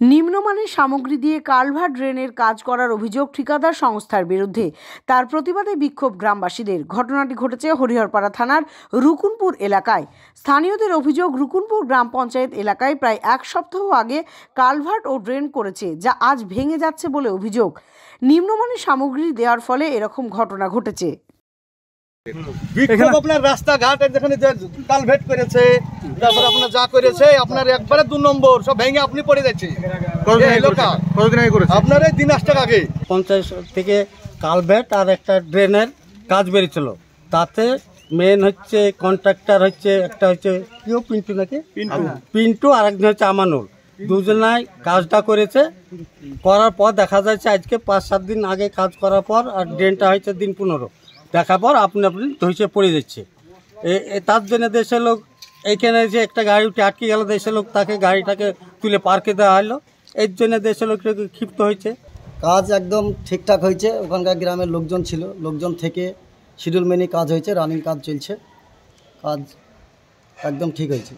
নিম্নমানের সামগ্রী দিয়ে কালভার ড্রেনের কাজ করার অভিযোগ ঠিকাদার সংস্থার বিরুদ্ধে। তার প্রতিবাদে বিক্ষোভ গ্রামবাসীদের। ঘটনাটি ঘটেছে হরিহরপাড়া থানার রুকুনপুর এলাকায়। স্থানীয়দের অভিযোগ রুকুনপুর গ্রাম পঞ্চায়েত এলাকায় প্রায় এক সপ্তাহ আগে কালভার্ট ও ড্রেন করেছে যা আজ ভেঙে যাচ্ছে বলে অভিযোগ। নিম্নমানের সামগ্রী দেওয়ার ফলে এরকম ঘটনা ঘটেছে। বিক্ষোভ আপনার রাস্তাঘাট যেখানে যে কালভেট করেছে তারপর আপনার যা করেছে আপনার একবারে দু নম্বর সব ভেঙে আপনি পড়ে যাচ্ছে আপনার এই দিন আসটার আগে। পঞ্চায়েত থেকে কালভেট আর একটা ড্রেনের কাজ বেরিয়েছিল। তাতে মেন হচ্ছে কন্ট্রাক্টর হচ্ছে একটা হচ্ছে কেউ পিন্টু নাকি? পিন্টু। আর একজন হচ্ছে আমানুল। দুজনাই কাজটা করেছে। করার পর দেখা যাচ্ছে আজকে পাঁচ সাত দিন আগে কাজ করার পর আর ড্রেনটা হচ্ছে দিন পনেরো। দেখার পর আপনি আপনি ধৈর্য পড়ে যাচ্ছে। তার জন্য দেশের লোক এইখানে যে একটা গাড়ি উঠে আটকে গেল, দেশের লোক তাকে গাড়িটাকে তুলে পার্কে দেওয়া হলো। এর জন্য দেশের লোক ক্ষিপ্ত হয়েছে। কাজ একদম ঠিকঠাক হয়েছে। ওখানকার গ্রামের লোকজন ছিল। লোকজন থেকে শিডিউল মেনে কাজ হয়েছে রানিং কাজ চলছে। কাজ একদম ঠিক হয়েছে।